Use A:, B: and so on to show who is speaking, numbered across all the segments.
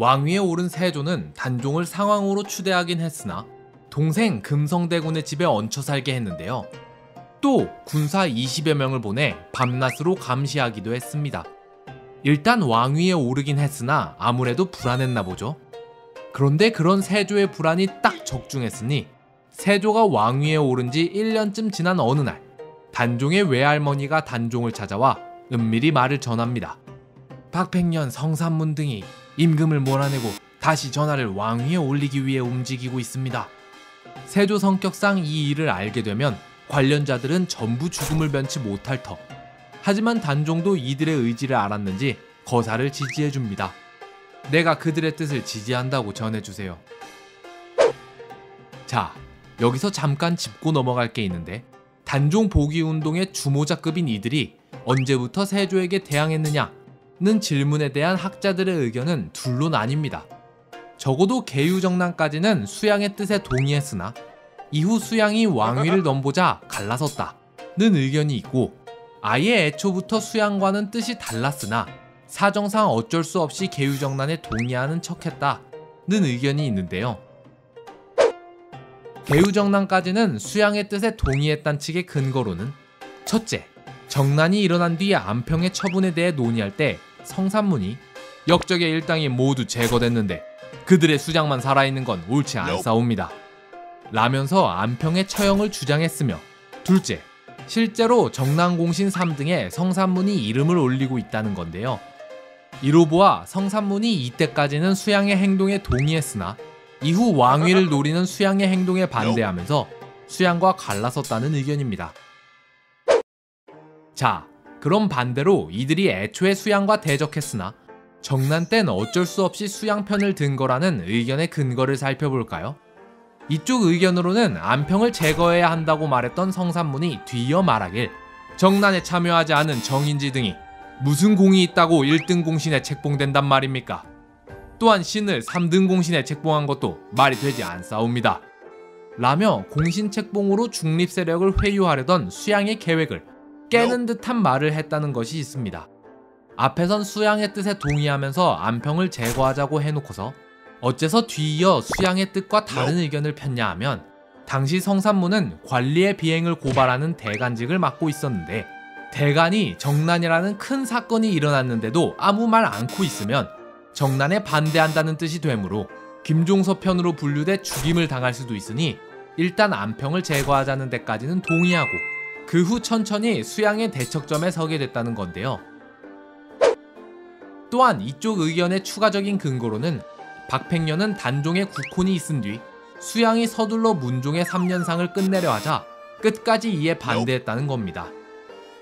A: 왕위에 오른 세조는 단종을 상왕으로 추대하긴 했으나 동생 금성대군의 집에 얹혀 살게 했는데요. 또 군사 20여 명을 보내 밤낮으로 감시하기도 했습니다. 일단 왕위에 오르긴 했으나 아무래도 불안했나 보죠. 그런데 그런 세조의 불안이 딱 적중했으니 세조가 왕위에 오른 지 1년쯤 지난 어느 날 단종의 외할머니가 단종을 찾아와 은밀히 말을 전합니다. 박백년 성산문 등이 임금을 몰아내고 다시 전하를 왕위에 올리기 위해 움직이고 있습니다. 세조 성격상 이 일을 알게 되면 관련자들은 전부 죽음을 면치 못할 터. 하지만 단종도 이들의 의지를 알았는지 거사를 지지해줍니다. 내가 그들의 뜻을 지지한다고 전해주세요. 자, 여기서 잠깐 짚고 넘어갈 게 있는데 단종 보기 운동의 주모자급인 이들이 언제부터 세조에게 대항했느냐 는 질문에 대한 학자들의 의견은 둘로 나뉩니다. 적어도 개유정난까지는 수양의 뜻에 동의했으나 이후 수양이 왕위를 넘보자 갈라섰다 는 의견이 있고 아예 애초부터 수양과는 뜻이 달랐으나 사정상 어쩔 수 없이 개유정난에 동의하는 척했다 는 의견이 있는데요. 개유정난까지는 수양의 뜻에 동의했단 측의 근거로는 첫째, 정난이 일어난 뒤에 안평의 처분에 대해 논의할 때 성산문이 역적의 일당이 모두 제거됐는데 그들의 수장만 살아있는 건 옳지 않사옵니다. 라면서 안평의 처형을 주장했으며 둘째, 실제로 정난공신 3등에 성산문이 이름을 올리고 있다는 건데요. 이로 보아 성산문이 이때까지는 수양의 행동에 동의했으나 이후 왕위를 노리는 수양의 행동에 반대하면서 수양과 갈라섰다는 의견입니다. 자, 그럼 반대로 이들이 애초에 수양과 대적했으나 정난 땐 어쩔 수 없이 수양 편을 든 거라는 의견의 근거를 살펴볼까요? 이쪽 의견으로는 안평을 제거해야 한다고 말했던 성산문이 뒤이어 말하길 정난에 참여하지 않은 정인지 등이 무슨 공이 있다고 1등 공신에 책봉된단 말입니까? 또한 신을 3등 공신에 책봉한 것도 말이 되지 않사옵니다. 라며 공신 책봉으로 중립 세력을 회유하려던 수양의 계획을 깨는 듯한 말을 했다는 것이 있습니다. 앞에선 수양의 뜻에 동의하면서 안평을 제거하자고 해놓고서 어째서 뒤이어 수양의 뜻과 다른 의견을 폈냐 하면 당시 성산문은 관리의 비행을 고발하는 대간직을 맡고 있었는데 대간이 정난이라는 큰 사건이 일어났는데도 아무 말 않고 있으면 정난에 반대한다는 뜻이 되므로 김종서 편으로 분류돼 죽임을 당할 수도 있으니 일단 안평을 제거하자는 데까지는 동의하고 그 후 천천히 수양의 대척점에 서게 됐다는 건데요. 또한 이쪽 의견의 추가적인 근거로는 박팽년은 단종의 국혼이 있은 뒤 수양이 서둘러 문종의 3년상을 끝내려 하자 끝까지 이에 반대했다는 겁니다.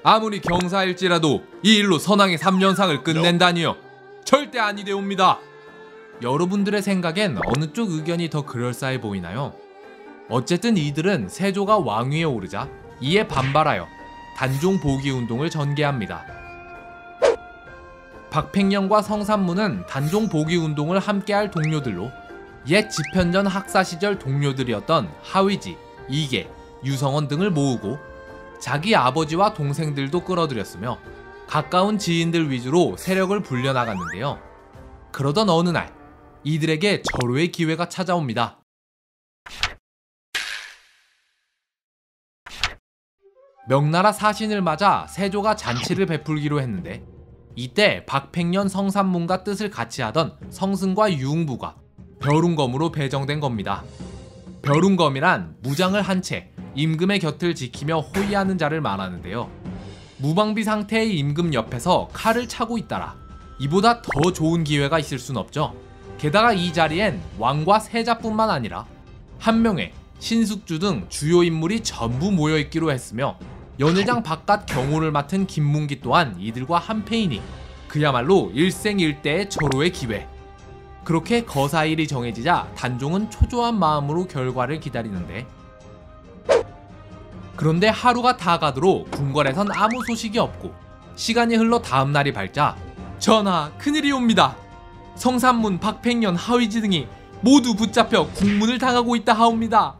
A: 아무리 경사일지라도 이 일로 선왕의 3년상을 끝낸다니요. 절대 아니되옵니다. 여러분들의 생각엔 어느 쪽 의견이 더 그럴싸해 보이나요? 어쨌든 이들은 세조가 왕위에 오르자 이에 반발하여 단종 보기 운동을 전개합니다. 박팽령과 성산문은 단종 보기 운동을 함께할 동료들로 옛 집현전 학사 시절 동료들이었던 하위지, 이계, 유성원 등을 모으고 자기 아버지와 동생들도 끌어들였으며 가까운 지인들 위주로 세력을 불려나갔는데요. 그러던 어느 날 이들에게 절호의 기회가 찾아옵니다. 명나라 사신을 맞아 세조가 잔치를 베풀기로 했는데 이때 박팽년 성산문과 뜻을 같이 하던 성승과 유흥부가 벼룬검으로 배정된 겁니다. 벼룬검이란 무장을 한 채 임금의 곁을 지키며 호위하는 자를 말하는데요. 무방비 상태의 임금 옆에서 칼을 차고 있다라 이보다 더 좋은 기회가 있을 순 없죠. 게다가 이 자리엔 왕과 세자뿐만 아니라 한 명의 신숙주 등 주요 인물이 전부 모여있기로 했으며 연회장 바깥 경호를 맡은 김문기 또한 이들과 한패이니 그야말로 일생일대의 절호의 기회. 그렇게 거사일이 정해지자 단종은 초조한 마음으로 결과를 기다리는데 그런데 하루가 다 가도록 궁궐에선 아무 소식이 없고 시간이 흘러 다음날이 밝자 전하 큰일이 옵니다. 성산문, 박팽년, 하위지 등이 모두 붙잡혀 국문을 당하고 있다 하옵니다.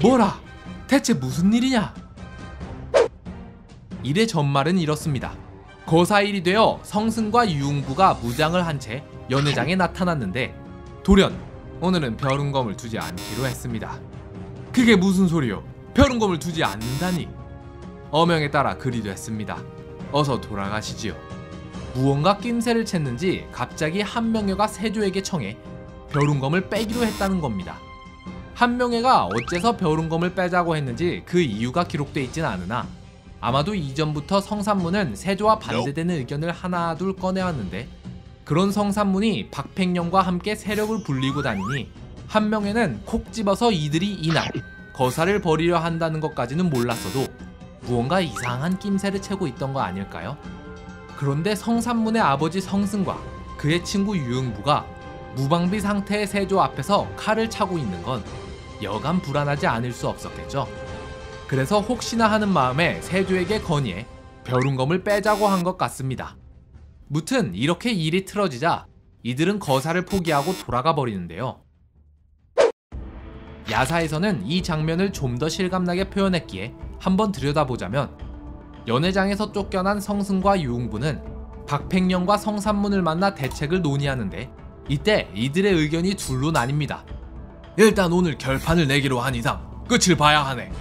A: 뭐라? 대체 무슨 일이냐? 일의 전말은 이렇습니다. 거사일이 되어 성승과 유흥부가 무장을 한 채 연회장에 나타났는데 돌연 오늘은 벼룬검을 두지 않기로 했습니다. 그게 무슨 소리요? 벼룬검을 두지 않는다니. 어명에 따라 그리 됐습니다. 어서 돌아가시지요. 무언가 낌새를 챘는지 갑자기 한명회가 세조에게 청해 벼룬검을 빼기로 했다는 겁니다. 한명회가 어째서 벼룬검을 빼자고 했는지 그 이유가 기록돼 있진 않으나 아마도 이전부터 성산문은 세조와 반대되는 의견을 하나 둘 꺼내왔는데 그런 성산문이 박팽령과 함께 세력을 불리고 다니니 한명회는 콕 집어서 이들이 이날 거사를 벌이려 한다는 것까지는 몰랐어도 무언가 이상한 낌새를 채고 있던 거 아닐까요? 그런데 성산문의 아버지 성승과 그의 친구 유흥부가 무방비 상태의 세조 앞에서 칼을 차고 있는 건 여간 불안하지 않을 수 없었겠죠. 그래서 혹시나 하는 마음에 세조에게 건의해 벼룬검을 빼자고 한 것 같습니다. 무튼 이렇게 일이 틀어지자 이들은 거사를 포기하고 돌아가 버리는데요. 야사에서는 이 장면을 좀 더 실감나게 표현했기에 한번 들여다보자면 연회장에서 쫓겨난 성승과 유흥부는 박팽령과 성산문을 만나 대책을 논의하는데 이때 이들의 의견이 둘로 나뉩니다. 일단 오늘 결판을 내기로 한 이상 끝을 봐야 하네.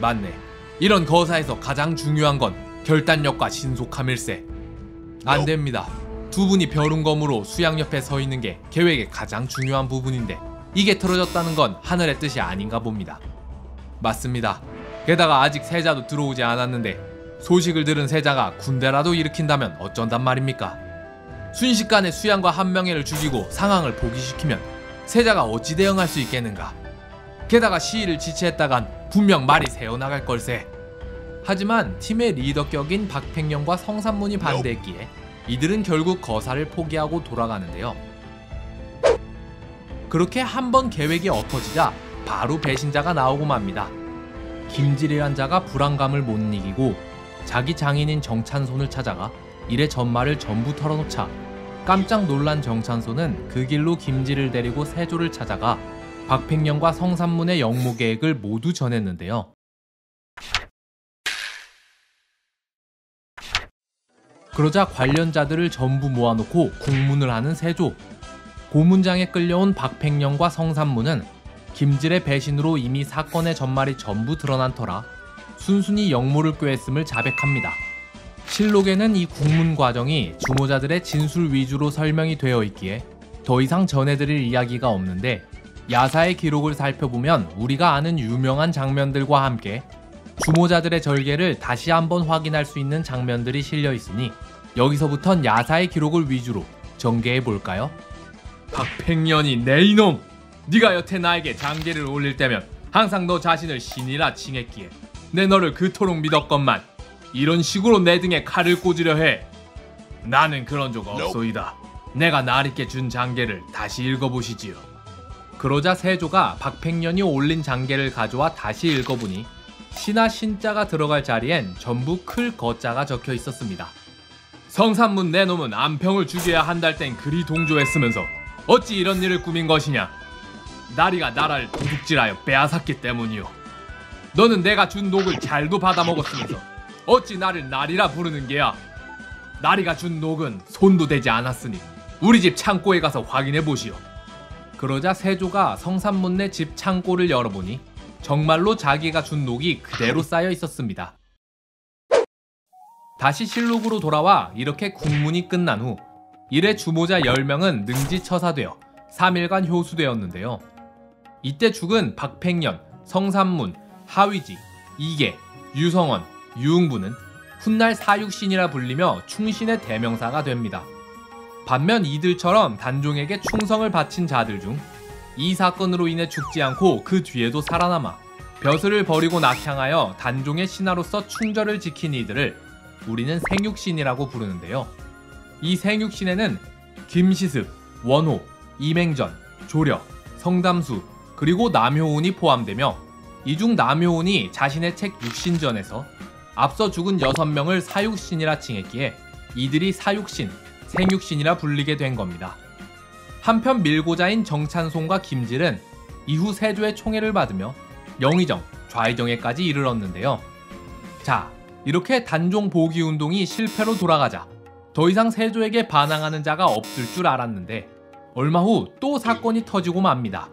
A: 맞네. 이런 거사에서 가장 중요한 건 결단력과 신속함일세. 안 됩니다. 두 분이 벼룬검으로 수양 옆에 서 있는 게 계획의 가장 중요한 부분인데 이게 틀어졌다는 건 하늘의 뜻이 아닌가 봅니다. 맞습니다. 게다가 아직 세자도 들어오지 않았는데 소식을 들은 세자가 군대라도 일으킨다면 어쩐단 말입니까? 순식간에 수양과 한명회를 죽이고 상황을 포기시키면 세자가 어찌 대응할 수 있겠는가? 게다가 시위를 지체했다간 분명 말이 새어나갈 걸세. 하지만 팀의 리더 격인 박팽령과 성산문이 반대했기에 이들은 결국 거사를 포기하고 돌아가는데요. 그렇게 한 번 계획이 엎어지자 바로 배신자가 나오고 맙니다. 김질이란 자가 불안감을 못 이기고 자기 장인인 정찬손을 찾아가 일의 전말을 전부 털어놓자 깜짝 놀란 정찬손은 그 길로 김질을 데리고 세조를 찾아가 박팽령과 성산문의 영모 계획을 모두 전했는데요. 그러자 관련자들을 전부 모아놓고 국문을 하는 세조. 고문장에 끌려온 박팽령과 성산문은 김질의 배신으로 이미 사건의 전말이 전부 드러난 터라 순순히 영모를 꾀했음을 자백합니다. 실록에는 이 국문 과정이 주모자들의 진술 위주로 설명이 되어 있기에 더 이상 전해드릴 이야기가 없는데 야사의 기록을 살펴보면 우리가 아는 유명한 장면들과 함께 주모자들의 절개를 다시 한번 확인할 수 있는 장면들이 실려 있으니 여기서부턴 야사의 기록을 위주로 전개해 볼까요? 박팽년이 내 이놈! 네가 여태 나에게 장계를 올릴 때면 항상 너 자신을 신이라 칭했기에 내 너를 그토록 믿었건만 이런 식으로 내 등에 칼을 꽂으려 해. 나는 그런 적 없소이다. 내가 나리께 준 장계를 다시 읽어보시지요. 그러자 세조가 박팽년이 올린 장계를 가져와 다시 읽어보니 신하 신자가 들어갈 자리엔 전부 클 거자가 적혀 있었습니다. 성산문 내놈은 안평을 죽여야 한달 땐 그리 동조했으면서 어찌 이런 일을 꾸민 것이냐? 나리가 나라를 도둑질하여 빼앗았기 때문이요. 너는 내가 준 녹을 잘도 받아먹었으면서 어찌 나를 나리라 부르는 게야? 나리가 준 녹은 손도 대지 않았으니 우리 집 창고에 가서 확인해 보시오. 그러자 세조가 성산문 내 집 창고를 열어보니 정말로 자기가 준 녹이 그대로 쌓여 있었습니다. 다시 실록으로 돌아와 이렇게 국문이 끝난 후 일의 주모자 10명은 능지처사되어 3일간 효수되었는데요. 이때 죽은 박팽년, 성산문, 하위지, 이계, 유성원, 유흥부는 훗날 사육신이라 불리며 충신의 대명사가 됩니다. 반면 이들처럼 단종에게 충성을 바친 자들 중 이 사건으로 인해 죽지 않고 그 뒤에도 살아남아 벼슬을 버리고 낙향하여 단종의 신하로서 충절을 지킨 이들을 우리는 생육신이라고 부르는데요. 이 생육신에는 김시습, 원호, 이맹전, 조력, 성담수, 그리고 남효운이 포함되며 이 중 남효운이 자신의 책 육신전에서 앞서 죽은 6명을 사육신이라 칭했기에 이들이 사육신, 생육신이라 불리게 된 겁니다. 한편 밀고자인 정찬송과 김질은 이후 세조의 총애를 받으며 영의정, 좌의정에까지 이르렀는데요. 자, 이렇게 단종 보기 운동이 실패로 돌아가자 더 이상 세조에게 반항하는 자가 없을 줄 알았는데 얼마 후 또 사건이 터지고 맙니다.